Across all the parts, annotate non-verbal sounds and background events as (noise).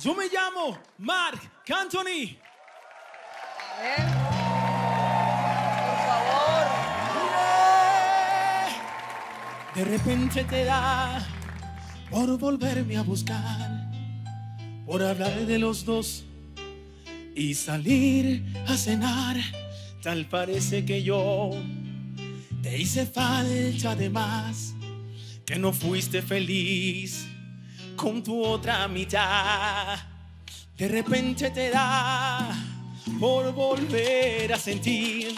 Yo me llamo Mark Cantoni. A ver. Por favor. De repente te da por volverme a buscar, por hablar de los dos y salir a cenar. Tal parece que yo te hice falta de más, que no fuiste feliz con tu otra mitad. De repente te da por volver a sentir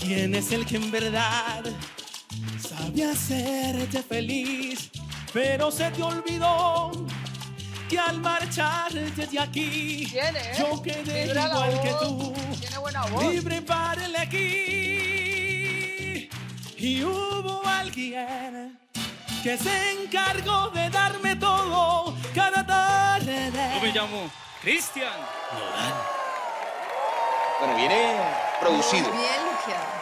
quién es el que en verdad sabe hacerte feliz, pero se te olvidó que al marcharte de aquí ¿eh? yo quedé igual que tú, Tiene buena voz. libre para elegir. Y hubo alguien que se encargó de darme todo cada tarde. Yo me llamo Cristian. Bueno, viene producido. Bien luqueado.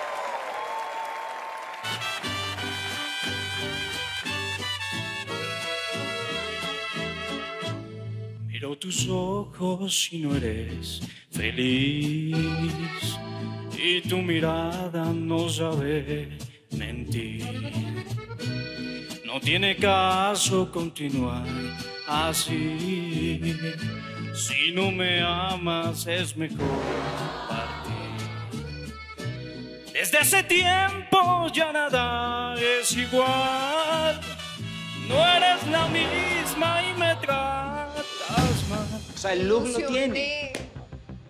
Miro tus ojos y no eres feliz. Y tu mirada no sabe mentir. No tiene caso continuar así. Si no me amas es mejor partir. Desde hace tiempo ya nada es igual. No eres la misma y me tratas mal. O sea, el look no tiene.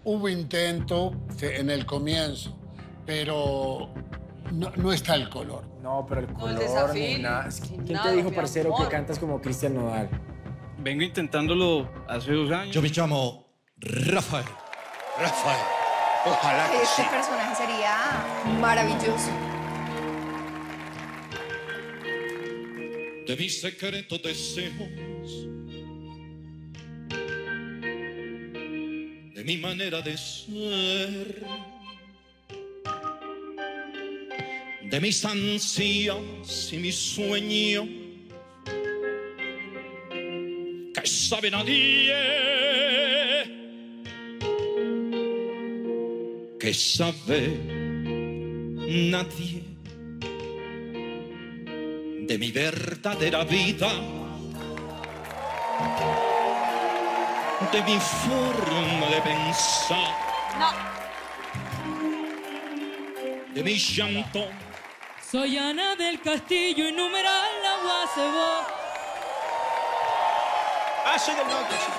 Hubo intento en el comienzo, pero no, no está el color. No, pero el el color ni desafío, nada. ni ¿Quién nada, te dijo, parcero, que cantas como Cristian Nodal? Vengo intentándolo hace dos años. Yo me llamo Rafael. Rafael, ojalá que sí. Este personaje sería maravilloso. De mis secretos deseos. De mi manera de ser. De mis ansias y mis sueños. Que sabe nadie. Que sabe nadie de mi verdadera vida, de mi forma de pensar, No. de mi llanto, Soy Ana del Castillo y numeral agua se va. Ah, soy del norte, sí.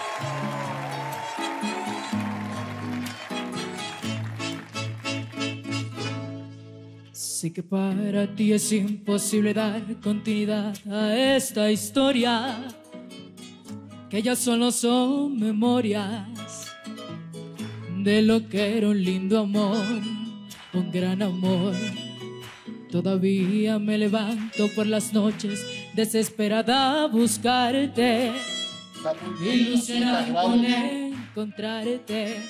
Sé que para ti es imposible dar continuidad a esta historia, que ya solo son memorias de lo que era un lindo amor, un gran amor. Todavía me levanto por las noches desesperada a buscarte, ilusionada con encontrarte,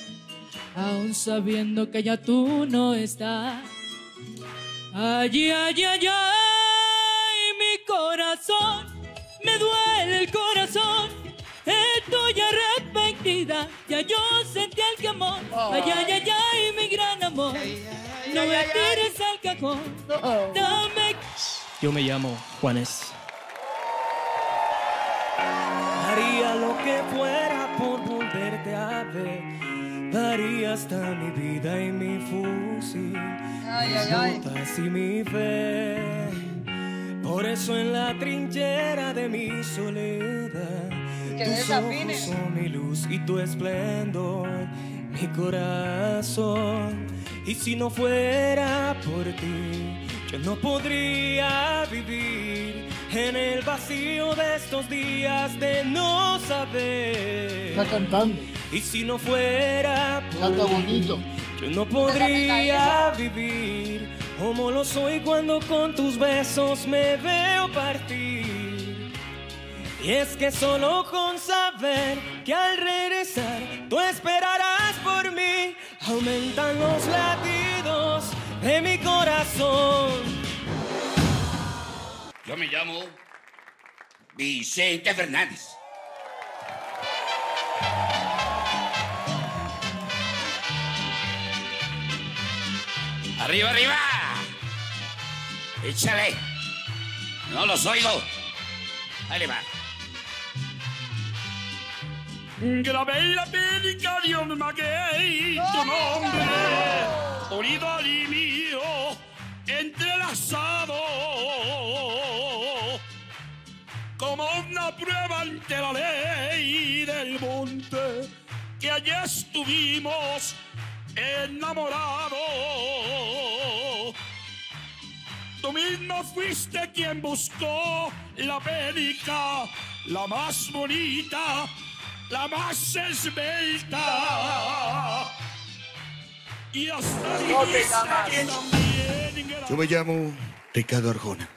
aún sabiendo que ya tú no estás. Ay, ay, ay, mi corazón, me duele el corazón. Estoy arrepentida, ya yo sentí el amor. Ay, ay, ay, ay, mi gran amor. No me tires al cajón, dame. Yo me llamo Juanes. Haría lo que fuera por volverte a ver. Daría hasta mi vida y mi fusil. Ay, mis ay, ay. y mi fe. Por eso en la trinchera de mi soledad. Que tus ojos son mi luz y tu esplendor, mi corazón. Y si no fuera por ti, yo no podría vivir en el vacío de estos días de no saber. Está cantando, Y si no fuera por canta ti, bonito. yo no podría vivir como lo soy cuando con tus besos me veo partir. Y es que solo con saber que al regresar tú esperarás por mí, aumentan los latidos de mi corazón. Yo me llamo Vicente Fernández. Arriba, arriba. Échale. No los oigo. Ahí va. Grabé la pédica de un maguey, tu nombre, unido y mío, entrelazado, como una prueba ante la ley del monte, que allí estuvimos enamorados. Tú mismo fuiste quien buscó la pédica, la más bonita, la más esbelta. Y hasta dijiste que también Yo me llamo Ricardo Arjona.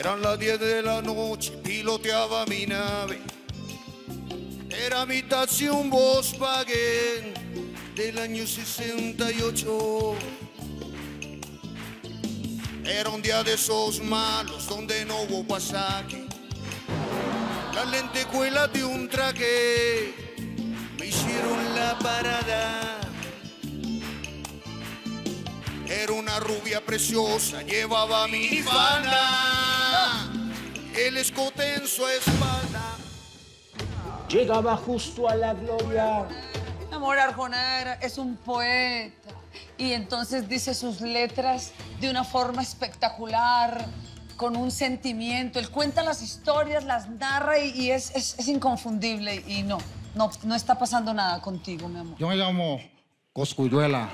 Eran las 10 de la noche, piloteaba mi nave. Era mi taxi un Volkswagen del año 68. Era un día de esos malos donde no hubo pasaje. Las lentejuelas de un traje me hicieron la parada. Era una rubia preciosa, llevaba minifalda, el escote en su espalda. Llegaba justo a la gloria. Amor Arjona es un poeta y entonces dice sus letras de una forma espectacular, con un sentimiento. Él cuenta las historias, las narra y, y es, es- es inconfundible. Y no, no, no está pasando nada contigo, mi amor. Yo me llamo Coscuyuela.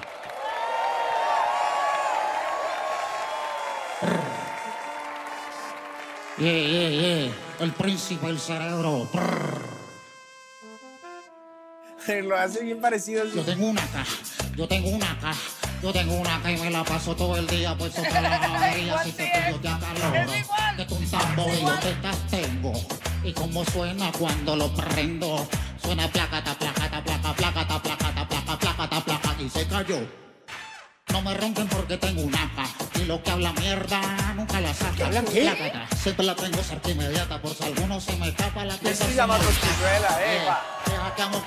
Yeah, yeah, yeah. El príncipe del cerebro. Lo hace bien parecido Yo tengo una acá, yo tengo una acá, yo tengo una y me la paso todo el día puesto para la (laughs) galería si te pillo te acaloro. Que tú un tambor y yo te tengo. Y como suena cuando lo prendo, suena placata, placata, placa, placata, placata, placa, placata, placa y se cayó. No me ronquen porque tengo un acá Y lo que habla mierda nunca la saca ¿Hablan qué? Siempre la tengo cerca inmediata Por si alguno se me escapa la cosa se llama Coscuyuela, escapa. epa. Te hackeamos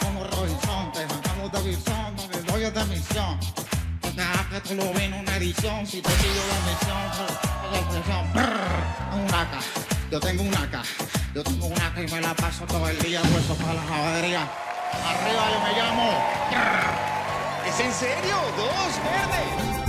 que tú lo ves en una edición Si te pido la misión la presión Brrr, Un acá Yo tengo un acá Yo tengo un acá y me la paso todo el día Puesto para la jabadería Arriba yo me llamo. ¿Es en serio? Dos verdes.